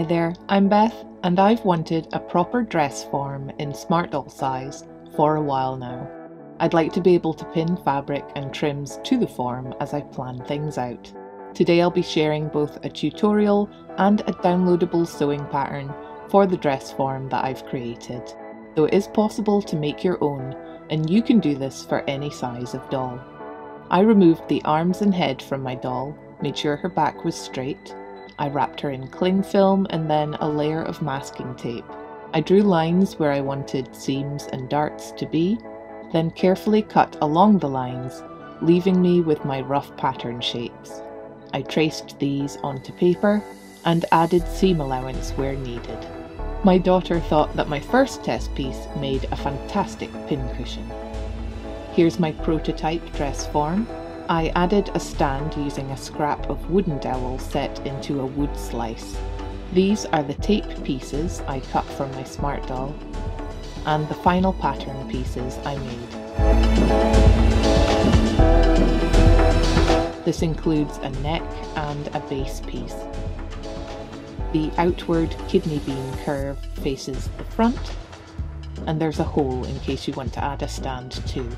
Hi there, I'm Beth, and I've wanted a proper dress form in smart doll size for a while now. I'd like to be able to pin fabric and trims to the form as I plan things out. Today I'll be sharing both a tutorial and a downloadable sewing pattern for the dress form that I've created, though it is possible to make your own and you can do this for any size of doll. I removed the arms and head from my doll, made sure her back was straight, I wrapped her in cling film and then a layer of masking tape. I drew lines where I wanted seams and darts to be, then carefully cut along the lines, leaving me with my rough pattern shapes. I traced these onto paper and added seam allowance where needed. My daughter thought that my first test piece made a fantastic pincushion. Here's my prototype dress form. I added a stand using a scrap of wooden dowel set into a wood slice. These are the tape pieces I cut from my smart doll and the final pattern pieces I made. This includes a neck and a base piece. The outward kidney bean curve faces the front and there's a hole in case you want to add a stand too.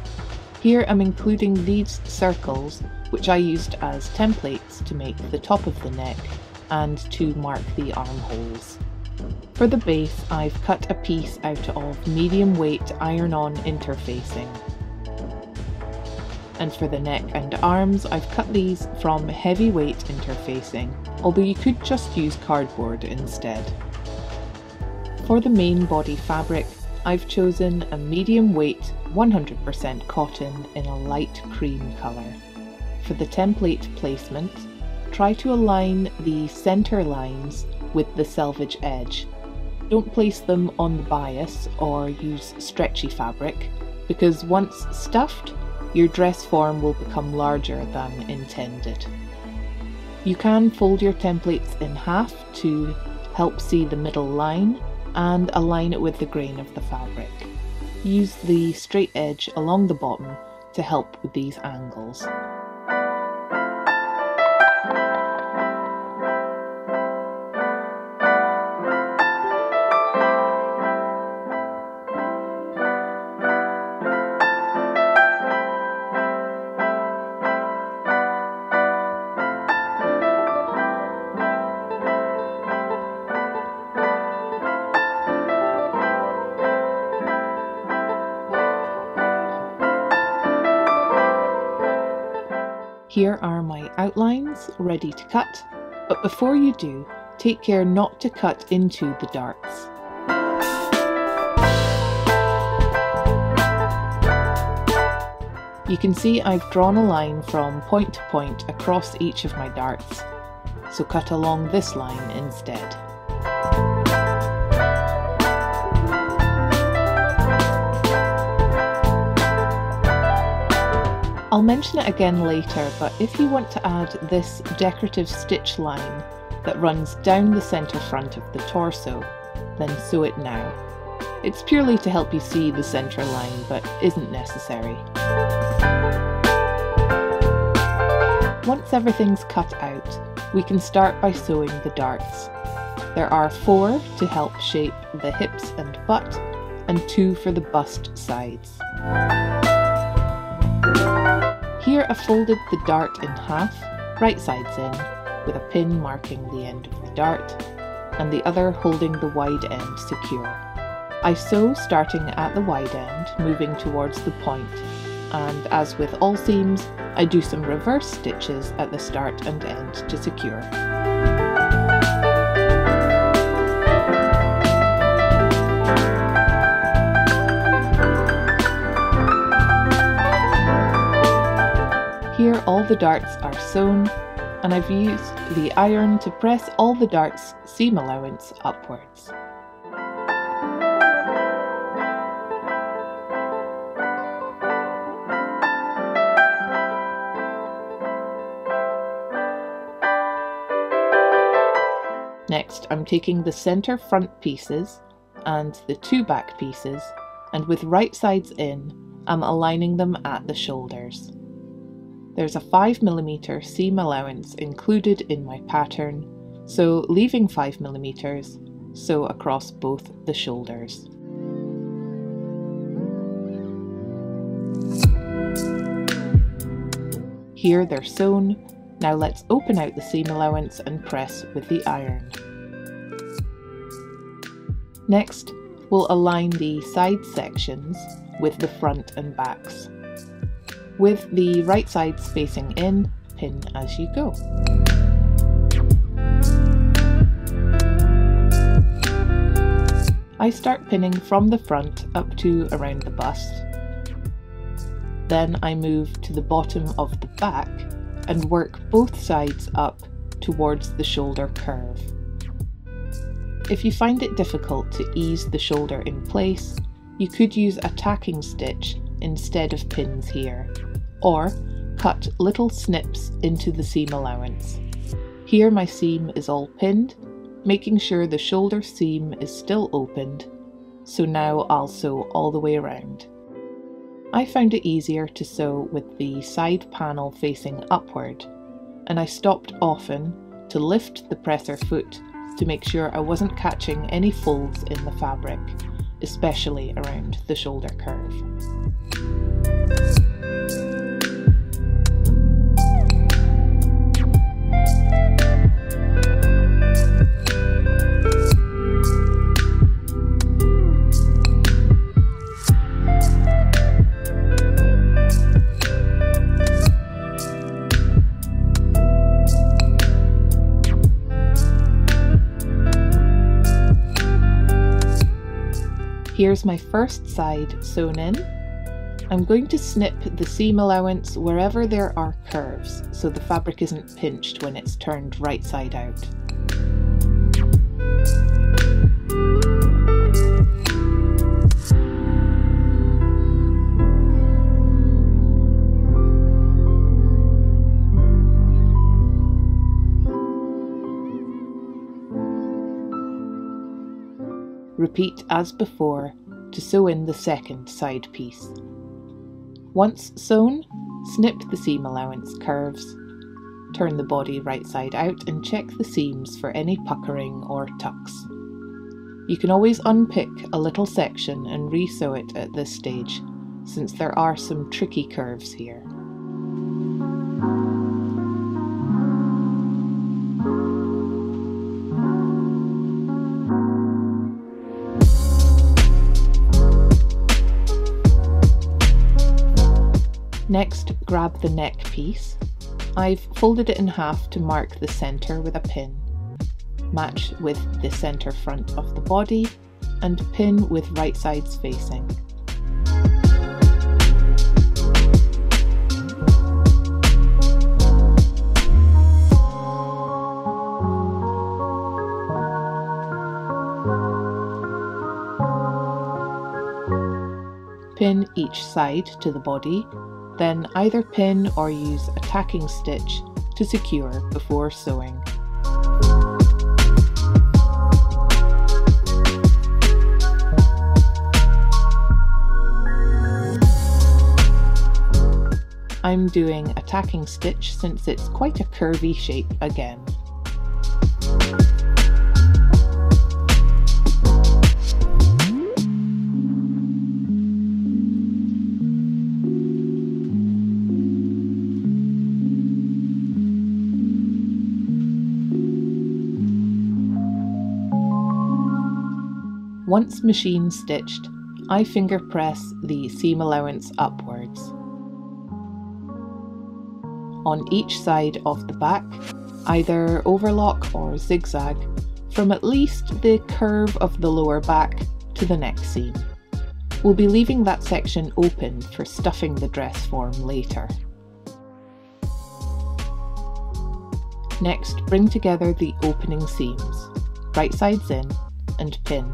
Here I'm including these circles which I used as templates to make the top of the neck and to mark the armholes. For the base I've cut a piece out of medium weight iron-on interfacing. And for the neck and arms I've cut these from heavyweight interfacing, although you could just use cardboard instead. For the main body fabric I've chosen a medium weight 100% cotton in a light cream colour. For the template placement, try to align the centre lines with the selvage edge. Don't place them on the bias or use stretchy fabric because once stuffed, your dress form will become larger than intended. You can fold your templates in half to help see the middle line and align it with the grain of the fabric. Use the straight edge along the bottom to help with these angles. Here are my outlines ready to cut, but before you do, take care not to cut into the darts. You can see I've drawn a line from point to point across each of my darts, so cut along this line instead. I'll mention it again later, but if you want to add this decorative stitch line that runs down the centre front of the torso, then sew it now. It's purely to help you see the centre line, but isn't necessary. Once everything's cut out, we can start by sewing the darts. There are four to help shape the hips and butt, and two for the bust sides. Here I folded the dart in half, right sides in, with a pin marking the end of the dart, and the other holding the wide end secure. I sew starting at the wide end, moving towards the point, and as with all seams, I do some reverse stitches at the start and end to secure. All the darts are sewn and I've used the iron to press all the darts seam allowance upwards. Next I'm taking the centre front pieces and the two back pieces and with right sides in I'm aligning them at the shoulders. There's a 5mm seam allowance included in my pattern, so leaving 5mm, sew across both the shoulders. Here they're sewn, now let's open out the seam allowance and press with the iron. Next, we'll align the side sections with the front and backs. With the right sides facing in, pin as you go. I start pinning from the front up to around the bust. Then I move to the bottom of the back and work both sides up towards the shoulder curve. If you find it difficult to ease the shoulder in place, you could use a tacking stitch instead of pins here, or cut little snips into the seam allowance. Here my seam is all pinned making sure the shoulder seam is still opened, so now I'll sew all the way around. I found it easier to sew with the side panel facing upward, and I stopped often to lift the presser foot to make sure I wasn't catching any folds in the fabric, especially around the shoulder curve. Here's my first side sewn in. I'm going to snip the seam allowance wherever there are curves so the fabric isn't pinched when it's turned right side out. Repeat as before to sew in the second side piece. Once sewn, snip the seam allowance curves, turn the body right side out and check the seams for any puckering or tucks. You can always unpick a little section and resew it at this stage, since there are some tricky curves here. Next, grab the neck piece. I've folded it in half to mark the centre with a pin. Match with the centre front of the body and pin with right sides facing. Pin each side to the body then either pin or use a tacking stitch to secure before sewing. I'm doing a tacking stitch since it's quite a curvy shape again. Once machine stitched, I finger press the seam allowance upwards. On each side of the back, either overlock or zigzag, from at least the curve of the lower back to the next seam. We'll be leaving that section open for stuffing the dress form later. Next, bring together the opening seams, right sides in, and pin.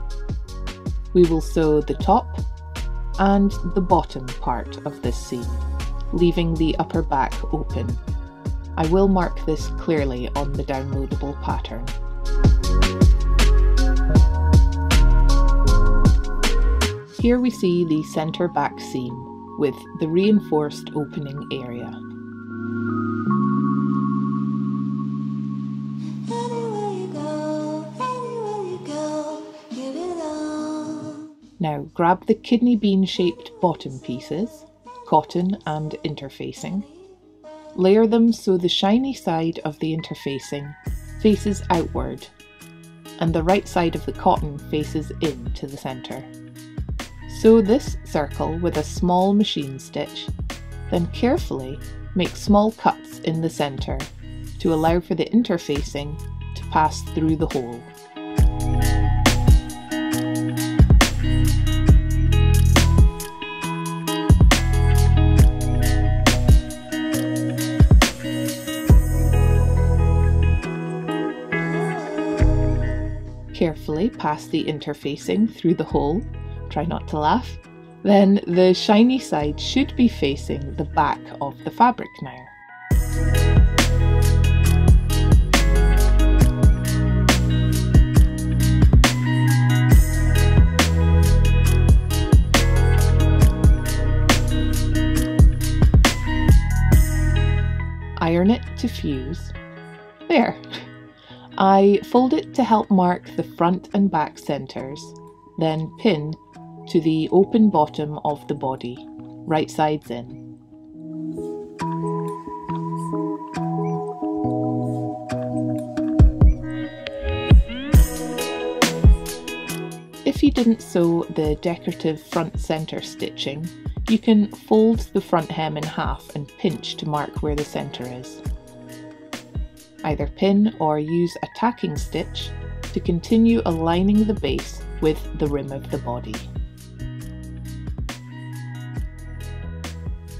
We will sew the top and the bottom part of this seam, leaving the upper back open. I will mark this clearly on the downloadable pattern. Here we see the centre back seam with the reinforced opening area. Now grab the kidney bean shaped bottom pieces, cotton and interfacing. Layer them so the shiny side of the interfacing faces outward and the right side of the cotton faces in to the centre. Sew this circle with a small machine stitch, then carefully make small cuts in the centre to allow for the interfacing to pass through the hole. Pass the interfacing through the hole, try not to laugh. Then the shiny side should be facing the back of the fabric now. Iron it to fuse. There, I fold it to help mark the front and back centres, then pin to the open bottom of the body, right sides in. If you didn't sew the decorative front centre stitching, you can fold the front hem in half and pinch to mark where the centre is either pin or use a tacking stitch to continue aligning the base with the rim of the body.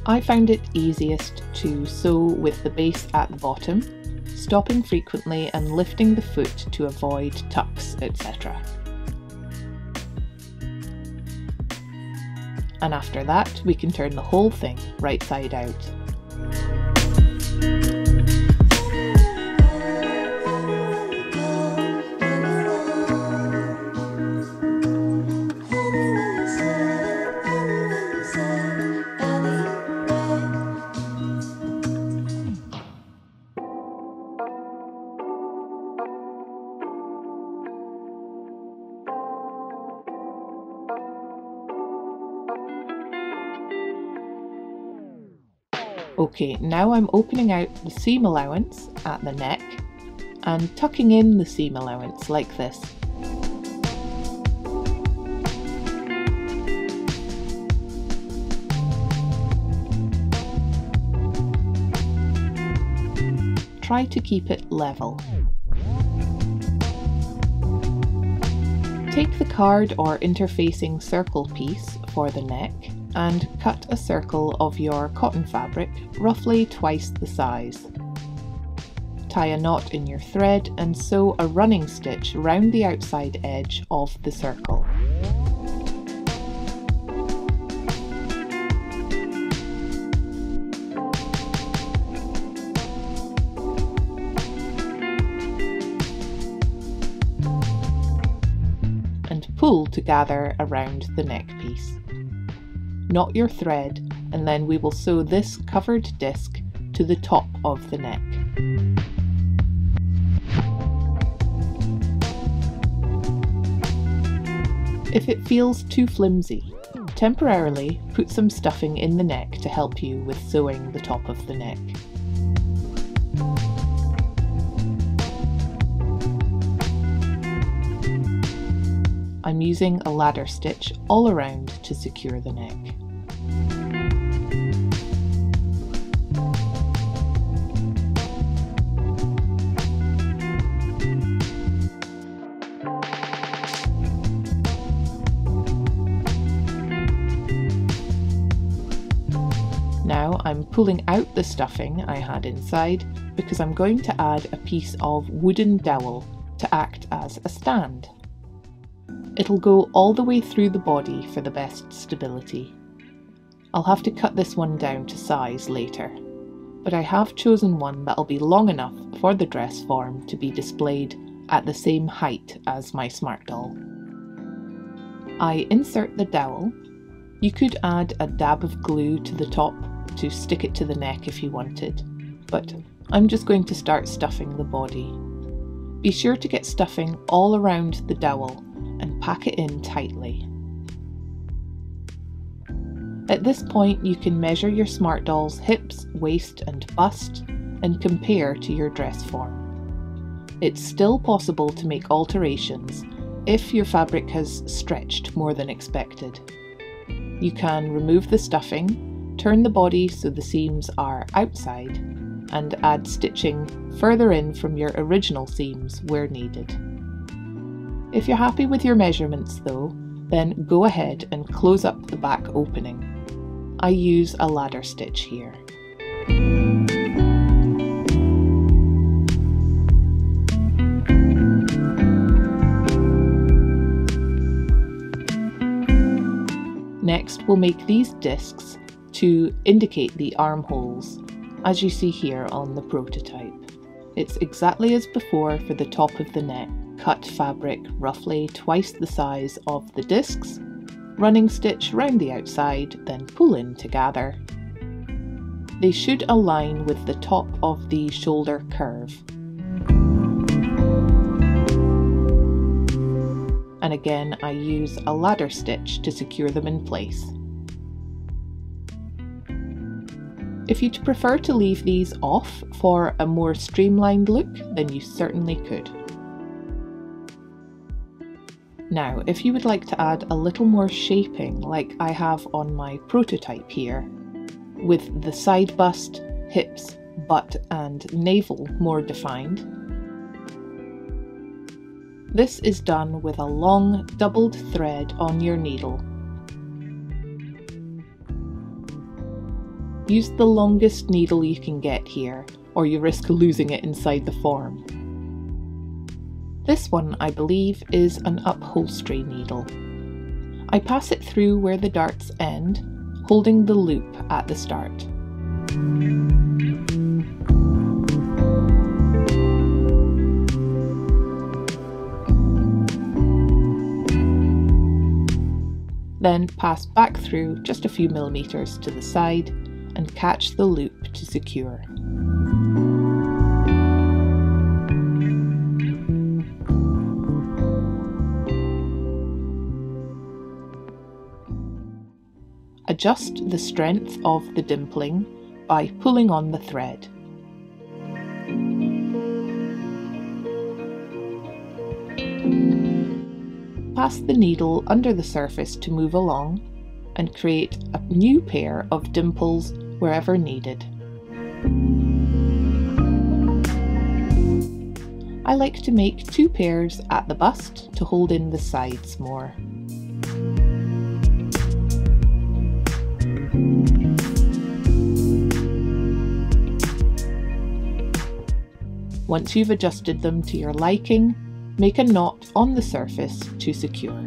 I found it easiest to sew with the base at the bottom, stopping frequently and lifting the foot to avoid tucks, etc. And after that, we can turn the whole thing right side out. Okay, now I'm opening out the seam allowance at the neck and tucking in the seam allowance like this. Try to keep it level. Take the card or interfacing circle piece for the neck and cut a circle of your cotton fabric roughly twice the size. Tie a knot in your thread and sew a running stitch round the outside edge of the circle. and pull to gather around the neck piece knot your thread, and then we will sew this covered disc to the top of the neck. If it feels too flimsy, temporarily put some stuffing in the neck to help you with sewing the top of the neck. I'm using a ladder stitch all around to secure the neck. Now I'm pulling out the stuffing I had inside because I'm going to add a piece of wooden dowel to act as a stand. It'll go all the way through the body for the best stability. I'll have to cut this one down to size later, but I have chosen one that'll be long enough for the dress form to be displayed at the same height as my smart doll. I insert the dowel. You could add a dab of glue to the top to stick it to the neck if you wanted, but I'm just going to start stuffing the body. Be sure to get stuffing all around the dowel pack it in tightly. At this point, you can measure your smart doll's hips, waist, and bust and compare to your dress form. It's still possible to make alterations if your fabric has stretched more than expected. You can remove the stuffing, turn the body so the seams are outside, and add stitching further in from your original seams where needed. If you're happy with your measurements though, then go ahead and close up the back opening. I use a ladder stitch here. Next, we'll make these discs to indicate the armholes, as you see here on the prototype. It's exactly as before for the top of the neck, cut fabric roughly twice the size of the discs, running stitch round the outside, then pull in to gather. They should align with the top of the shoulder curve. and again I use a ladder stitch to secure them in place. If you'd prefer to leave these off for a more streamlined look, then you certainly could. Now, if you would like to add a little more shaping like I have on my prototype here, with the side bust, hips, butt and navel more defined, this is done with a long doubled thread on your needle. Use the longest needle you can get here, or you risk losing it inside the form. This one, I believe, is an upholstery needle. I pass it through where the darts end, holding the loop at the start. then pass back through just a few millimetres to the side and catch the loop to secure. Adjust the strength of the dimpling by pulling on the thread. pass the needle under the surface to move along and create a new pair of dimples wherever needed. I like to make two pairs at the bust to hold in the sides more. Once you've adjusted them to your liking, Make a knot on the surface to secure.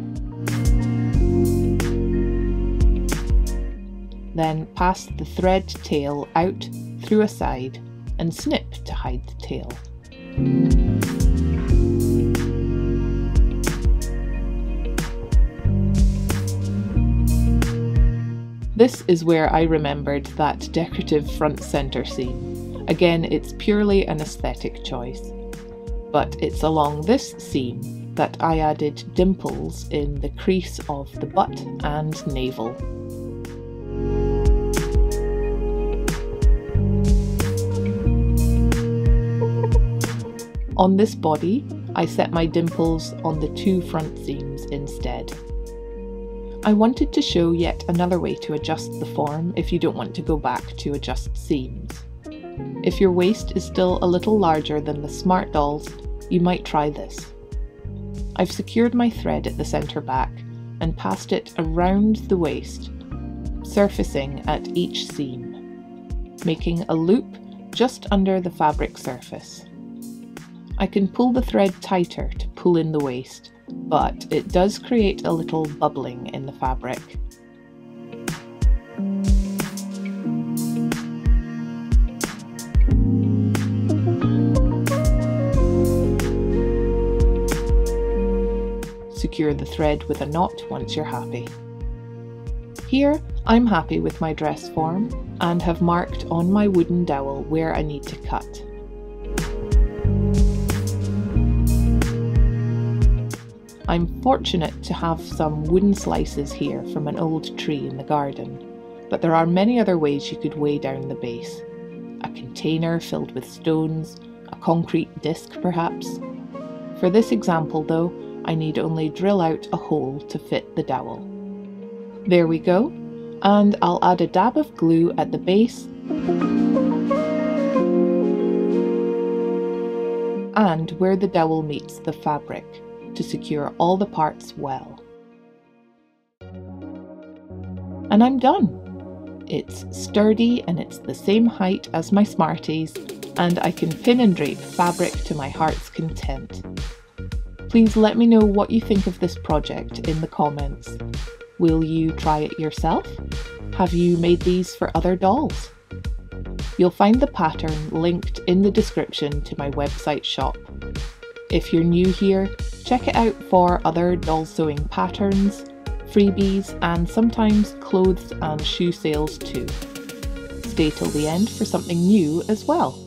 Then pass the thread tail out through a side and snip to hide the tail. This is where I remembered that decorative front centre seam. Again, it's purely an aesthetic choice but it's along this seam that I added dimples in the crease of the butt and navel. On this body, I set my dimples on the two front seams instead. I wanted to show yet another way to adjust the form if you don't want to go back to adjust seams. If your waist is still a little larger than the Smart Dolls, you might try this. I've secured my thread at the centre back and passed it around the waist, surfacing at each seam, making a loop just under the fabric surface. I can pull the thread tighter to pull in the waist, but it does create a little bubbling in the fabric. Secure the thread with a knot once you're happy. Here, I'm happy with my dress form and have marked on my wooden dowel where I need to cut. I'm fortunate to have some wooden slices here from an old tree in the garden, but there are many other ways you could weigh down the base. A container filled with stones, a concrete disc perhaps. For this example though, I need only drill out a hole to fit the dowel. There we go, and I'll add a dab of glue at the base and where the dowel meets the fabric to secure all the parts well. And I'm done! It's sturdy and it's the same height as my Smarties and I can pin and drape fabric to my heart's content. Please let me know what you think of this project in the comments. Will you try it yourself? Have you made these for other dolls? You'll find the pattern linked in the description to my website shop. If you're new here, check it out for other doll sewing patterns, freebies, and sometimes clothes and shoe sales too. Stay till the end for something new as well.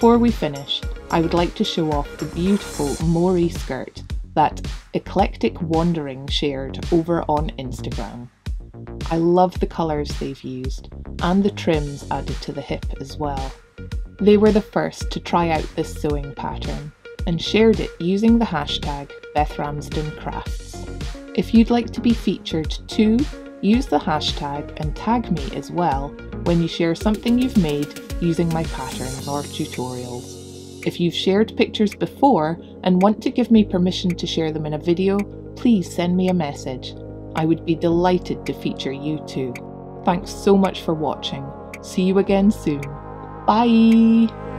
Before we finish, I would like to show off the beautiful Mori skirt that Eclectic Wandering shared over on Instagram. I love the colours they've used and the trims added to the hip as well. They were the first to try out this sewing pattern and shared it using the hashtag BethRamsdenCrafts. If you'd like to be featured too, use the hashtag and tag me as well when you share something you've made using my patterns or tutorials. If you've shared pictures before and want to give me permission to share them in a video, please send me a message. I would be delighted to feature you too. Thanks so much for watching. See you again soon. Bye!